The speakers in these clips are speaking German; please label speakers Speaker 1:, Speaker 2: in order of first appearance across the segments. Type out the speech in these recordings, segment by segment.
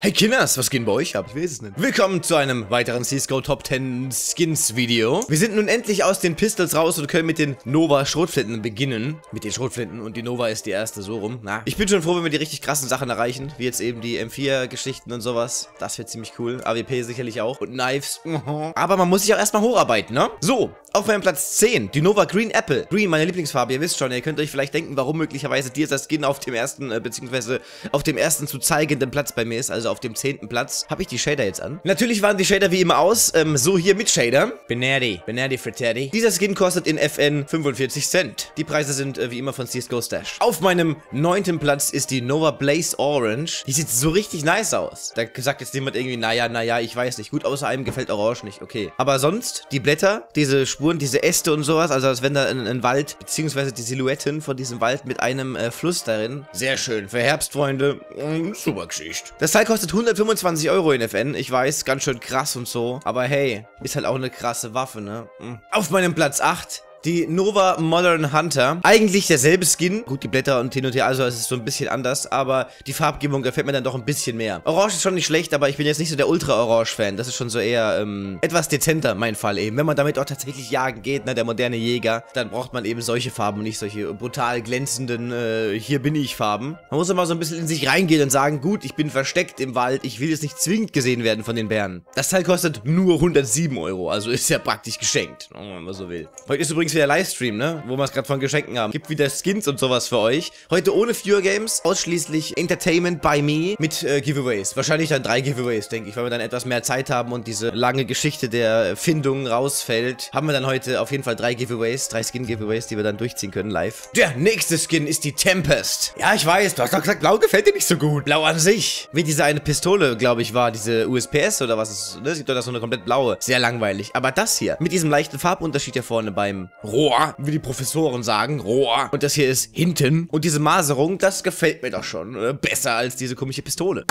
Speaker 1: Hey Kinders, was geht bei euch ab? Ich weiß es nicht. Willkommen zu einem weiteren CSGO Top 10 Skins Video. Wir sind nun endlich aus den Pistols raus und können mit den Nova Schrotflinten beginnen. Mit den Schrotflinten und die Nova ist die erste, so rum. Na, ich bin schon froh, wenn wir die richtig krassen Sachen erreichen, wie jetzt eben die M4-Geschichten und sowas. Das wird ziemlich cool. AWP sicherlich auch. Und Knives. Aber man muss sich auch erstmal hocharbeiten, ne? So, auf meinem Platz 10, die Nova Green Apple. Green, meine Lieblingsfarbe, ihr wisst schon, ihr könnt euch vielleicht denken, warum möglicherweise dieser Skin auf dem ersten, äh, beziehungsweise auf dem ersten zu zeigenden Platz bei mir ist, also auf dem 10. Platz. Habe ich die Shader jetzt an? Natürlich waren die Shader wie immer aus, ähm, so hier mit Shader. Benardi, Benardi Fratelli. Dieser Skin kostet in FN 45 Cent. Die Preise sind äh, wie immer von CSGO Stash. Auf meinem 9. Platz ist die Nova Blaze Orange. Die sieht so richtig nice aus. Da sagt jetzt jemand irgendwie, naja, naja, ich weiß nicht. Gut, außer einem gefällt Orange nicht, okay. Aber sonst, die Blätter, diese Spuren, diese Äste und sowas, also als wenn da ein, ein Wald, beziehungsweise die Silhouetten von diesem Wald mit einem äh, Fluss darin. Sehr schön. Für Herbstfreunde, mh, super Geschichte. Das Teil kostet 125 Euro in FN. Ich weiß, ganz schön krass und so. Aber hey, ist halt auch eine krasse Waffe, ne? Mhm. Auf meinem Platz 8 die Nova Modern Hunter. Eigentlich derselbe Skin. Gut, die Blätter und hin und her, also es ist so ein bisschen anders, aber die Farbgebung gefällt mir dann doch ein bisschen mehr. Orange ist schon nicht schlecht, aber ich bin jetzt nicht so der Ultra-Orange-Fan. Das ist schon so eher ähm, etwas dezenter, mein Fall eben. Wenn man damit auch tatsächlich jagen geht, ne, der moderne Jäger, dann braucht man eben solche Farben und nicht solche brutal glänzenden, äh, hier bin ich Farben. Man muss immer so ein bisschen in sich reingehen und sagen, gut, ich bin versteckt im Wald, ich will jetzt nicht zwingend gesehen werden von den Bären. Das Teil kostet nur 107 Euro, also ist ja praktisch geschenkt, wenn man so will. Heute ist übrigens übrigens wieder Livestream, ne? Wo wir es gerade von Geschenken haben. Gibt wieder Skins und sowas für euch. Heute ohne Fewer Games, ausschließlich Entertainment by me mit äh, Giveaways. Wahrscheinlich dann drei Giveaways, denke ich, weil wir dann etwas mehr Zeit haben und diese lange Geschichte der Findung rausfällt. Haben wir dann heute auf jeden Fall drei Giveaways, drei Skin-Giveaways, die wir dann durchziehen können live. Der nächste Skin ist die Tempest. Ja, ich weiß, du hast doch gesagt, blau gefällt dir nicht so gut. Blau an sich. Wie diese eine Pistole, glaube ich, war, diese USPS oder was ist, ne? Sieht doch das so eine komplett blaue. Sehr langweilig. Aber das hier, mit diesem leichten Farbunterschied hier vorne beim Rohr, wie die Professoren sagen, Rohr. Und das hier ist hinten. Und diese Maserung, das gefällt mir doch schon. Äh, besser als diese komische Pistole.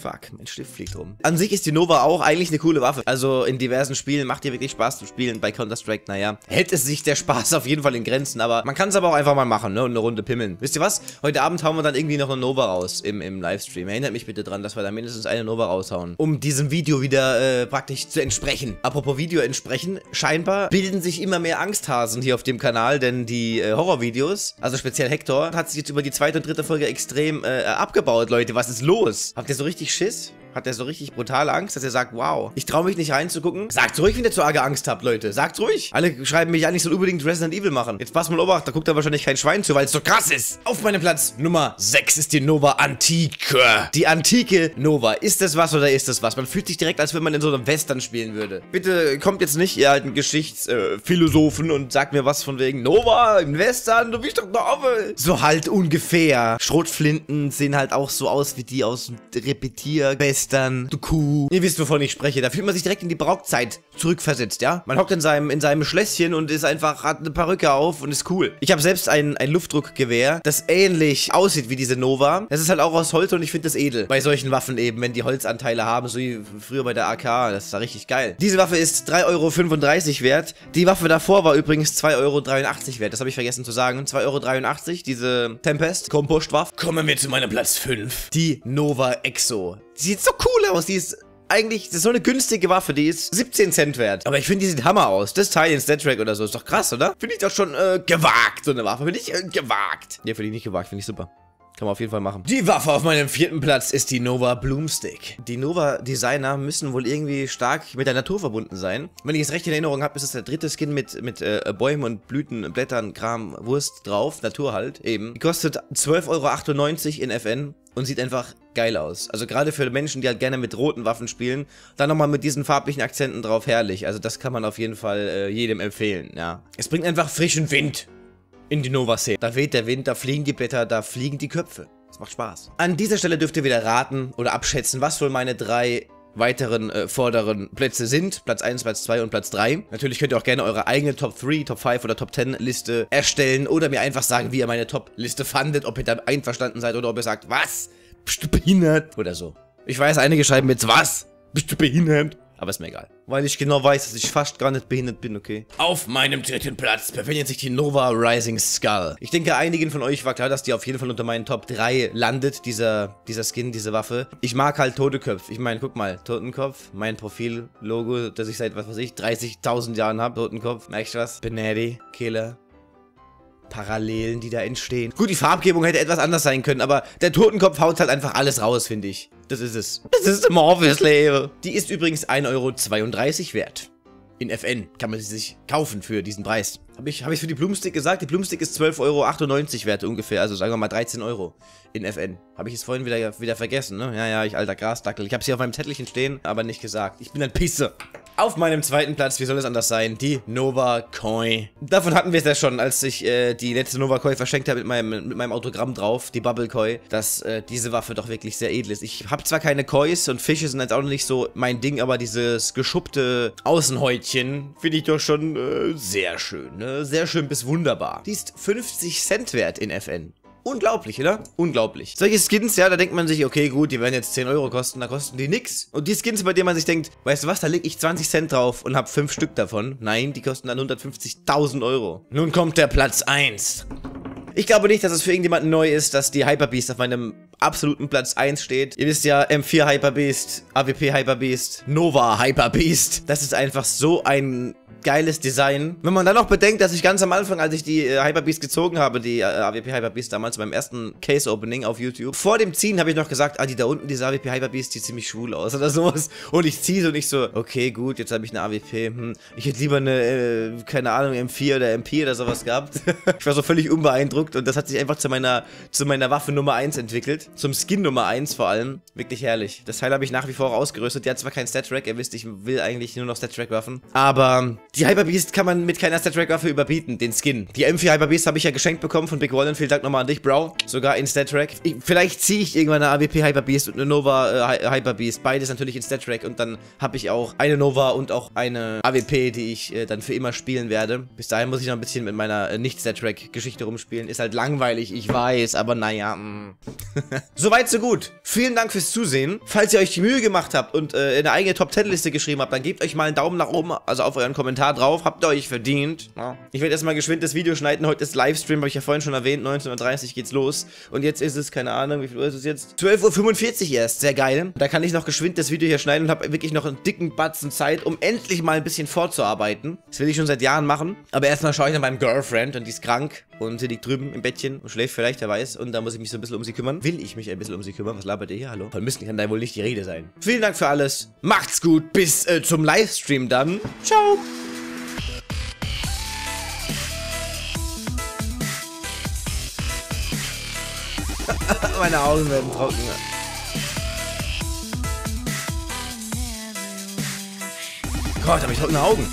Speaker 1: Fuck, mein Stift fliegt rum. An sich ist die Nova auch eigentlich eine coole Waffe. Also in diversen Spielen macht ihr wirklich Spaß zu spielen. Bei Counter-Strike, naja, hält es sich der Spaß auf jeden Fall in Grenzen. Aber man kann es aber auch einfach mal machen, ne? Und eine Runde pimmeln. Wisst ihr was? Heute Abend hauen wir dann irgendwie noch eine Nova raus im, im Livestream. Erinnert mich bitte dran, dass wir da mindestens eine Nova raushauen. Um diesem Video wieder äh, praktisch zu entsprechen. Apropos Video entsprechen. Scheinbar bilden sich immer mehr Angsthasen hier auf dem Kanal, denn die äh, Horrorvideos, also speziell Hector, hat sich jetzt über die zweite und dritte Folge extrem äh, abgebaut, Leute. Was ist los? Habt ihr so richtig richtig Schiss? Hat er so richtig brutale Angst, dass er sagt, wow, ich traue mich nicht reinzugucken? Sagt ruhig, wenn ihr zu arge Angst habt, Leute. Sagt ruhig. Alle schreiben mich an, ich soll unbedingt Resident Evil machen. Jetzt pass mal obacht, da guckt da wahrscheinlich kein Schwein zu, weil es so krass ist. Auf meinem Platz Nummer 6 ist die Nova Antike. Die antike Nova. Ist das was oder ist das was? Man fühlt sich direkt, als wenn man in so einem Western spielen würde. Bitte kommt jetzt nicht, ihr alten Geschichtsphilosophen, äh, und sagt mir was von wegen Nova im Western, du bist doch Novel. So halt ungefähr. Schrotflinten sehen halt auch so aus wie die aus Repetier-Western. Western, du Kuh. Ihr wisst, wovon ich spreche. Da fühlt man sich direkt in die Braukzeit zurückversetzt, ja? Man hockt in seinem, in seinem Schlösschen und ist einfach, hat eine Perücke auf und ist cool. Ich habe selbst ein, ein Luftdruckgewehr, das ähnlich aussieht wie diese Nova. Das ist halt auch aus Holz und ich finde das edel. Bei solchen Waffen eben, wenn die Holzanteile haben, so wie früher bei der AK. Das ist da richtig geil. Diese Waffe ist 3,35 Euro wert. Die Waffe davor war übrigens 2,83 Euro wert. Das habe ich vergessen zu sagen. 2,83 Euro, diese Tempest Kompostwaffe. Kommen wir zu meinem Platz 5. Die Nova Exo. Die sieht so cool aus. Die ist eigentlich, das ist so eine günstige Waffe, die ist 17 Cent wert. Aber ich finde, die sieht Hammer aus. Das Teil in StatTrack oder so ist doch krass, oder? Finde ich doch schon äh, gewagt, so eine Waffe. Finde ich äh, gewagt. Ja, finde ich nicht gewagt, finde ich super. Kann man auf jeden Fall machen. Die Waffe auf meinem vierten Platz ist die Nova Bloomstick. Die Nova Designer müssen wohl irgendwie stark mit der Natur verbunden sein. Wenn ich es recht in Erinnerung habe, ist es der dritte Skin mit, mit äh, Bäumen und Blüten, Blättern, Kram, Wurst drauf. Natur halt, eben. Die kostet 12,98 Euro in FN und sieht einfach geil aus. Also gerade für Menschen, die halt gerne mit roten Waffen spielen, dann nochmal mit diesen farblichen Akzenten drauf herrlich. Also das kann man auf jeden Fall äh, jedem empfehlen, ja. Es bringt einfach frischen Wind in die Nova-Szene. Da weht der Wind, da fliegen die Blätter, da fliegen die Köpfe. Das macht Spaß. An dieser Stelle dürft ihr wieder raten oder abschätzen, was wohl meine drei weiteren äh, vorderen Plätze sind. Platz 1, Platz 2 und Platz 3. Natürlich könnt ihr auch gerne eure eigene Top 3, Top 5 oder Top 10 Liste erstellen oder mir einfach sagen, wie ihr meine Top-Liste fandet, ob ihr da einverstanden seid oder ob ihr sagt, was? Bist du behindert? Oder so. Ich weiß, einige schreiben jetzt, was? Bist du behindert? Aber ist mir egal. Weil ich genau weiß, dass ich fast gar nicht behindert bin, okay? Auf meinem dritten Platz befindet sich die Nova Rising Skull. Ich denke, einigen von euch war klar, dass die auf jeden Fall unter meinen Top 3 landet, dieser, dieser Skin, diese Waffe. Ich mag halt Totenkopf. Ich meine, guck mal, Totenkopf, mein Profil-Logo, das ich seit, was weiß ich, 30.000 Jahren habe. Totenkopf, merkst du was? Benedi, Killer, Parallelen, die da entstehen. Gut, die Farbgebung hätte etwas anders sein können, aber der Totenkopf haut halt einfach alles raus, finde ich. Das ist es. Das ist Morpheus Layer. Die ist übrigens 1,32 Euro wert. In FN kann man sie sich kaufen für diesen Preis. Habe ich, hab ich für die Blumenstick gesagt? Die Blumenstick ist 12,98 Euro wert ungefähr. Also sagen wir mal 13 Euro in FN. Habe ich es vorhin wieder, wieder vergessen, ne? Ja, ja, ich alter Grasdackel. Ich habe sie auf meinem Zettelchen stehen, aber nicht gesagt. Ich bin ein Pisse. Auf meinem zweiten Platz, wie soll es anders sein, die Nova Koi. Davon hatten wir es ja schon, als ich äh, die letzte Nova Koi verschenkt habe mit meinem, mit meinem Autogramm drauf, die Bubble Koi, dass äh, diese Waffe doch wirklich sehr edel ist. Ich habe zwar keine Kois und Fische sind jetzt auch nicht so mein Ding, aber dieses geschuppte Außenhäutchen finde ich doch schon äh, sehr schön, ne? Sehr schön bis wunderbar. Die ist 50 Cent wert in FN. Unglaublich, oder? Unglaublich. Solche Skins, ja, da denkt man sich, okay, gut, die werden jetzt 10 Euro kosten, da kosten die nix. Und die Skins, bei denen man sich denkt, weißt du was, da leg ich 20 Cent drauf und hab 5 Stück davon. Nein, die kosten dann 150.000 Euro. Nun kommt der Platz 1. Ich glaube nicht, dass es für irgendjemanden neu ist, dass die Hyper Beast auf meinem absoluten Platz 1 steht. Ihr wisst ja, M4 Hyper Beast, AWP Hyper Beast, Nova Hyper Beast. Das ist einfach so ein geiles Design. Wenn man dann noch bedenkt, dass ich ganz am Anfang, als ich die äh, Hyperbeast gezogen habe, die äh, AWP Hyperbeast damals beim ersten Case-Opening auf YouTube, vor dem Ziehen habe ich noch gesagt, ah, die da unten, diese AWP Hyperbeast, die ziemlich schwul aus oder sowas. Und ich ziehe so nicht so, okay, gut, jetzt habe ich eine AWP, hm, ich hätte lieber eine, äh, keine Ahnung, M4 oder MP oder sowas gehabt. ich war so völlig unbeeindruckt und das hat sich einfach zu meiner, zu meiner Waffe Nummer 1 entwickelt. Zum Skin Nummer 1 vor allem. Wirklich herrlich. Das Teil habe ich nach wie vor ausgerüstet. Die hat zwar keinen Stat-Track, ihr wisst, ich will eigentlich nur noch Stat-Track-Waffen. Aber die Hyperbeast kann man mit keiner Stat-Track-Waffe überbieten, den Skin. Die M4 Hyperbeast habe ich ja geschenkt bekommen von Big Wallen. Vielen Dank nochmal an dich, Bro. Sogar in Stat-Track. Vielleicht ziehe ich irgendwann eine AWP Hyperbeast und eine Nova äh, Hyperbeast. Beides natürlich in Stat-Track. Und dann habe ich auch eine Nova und auch eine AWP, die ich äh, dann für immer spielen werde. Bis dahin muss ich noch ein bisschen mit meiner äh, Nicht-Stat-Track-Geschichte rumspielen. Ist halt langweilig, ich weiß, aber naja. Mm. Soweit, so gut. Vielen Dank fürs Zusehen. Falls ihr euch die Mühe gemacht habt und äh, eine eigene Top-10-Liste geschrieben habt, dann gebt euch mal einen Daumen nach oben, also auf euren Kommentar drauf. Habt ihr euch verdient. Ja. Ich werde erstmal geschwind das Video schneiden. Heute ist Livestream, habe ich ja vorhin schon erwähnt. 19.30 Uhr geht's los. Und jetzt ist es, keine Ahnung, wie viel Uhr ist es jetzt? 12.45 Uhr erst. Sehr geil. Da kann ich noch geschwind das Video hier schneiden und habe wirklich noch einen dicken Batzen Zeit, um endlich mal ein bisschen vorzuarbeiten. Das will ich schon seit Jahren machen. Aber erstmal schaue ich nach meinem Girlfriend und die ist krank. Und sie liegt drüben im Bettchen und schläft vielleicht, wer weiß. Und da muss ich mich so ein bisschen um sie kümmern. Will ich mich ein bisschen um sie kümmern? Was labert ihr hier? Hallo? Von müssen kann da wohl nicht die Rede sein. Vielen Dank für alles. Macht's gut. Bis äh, zum Livestream dann. Ciao. Meine Augen werden trocken. Gott, habe ich trockene Augen.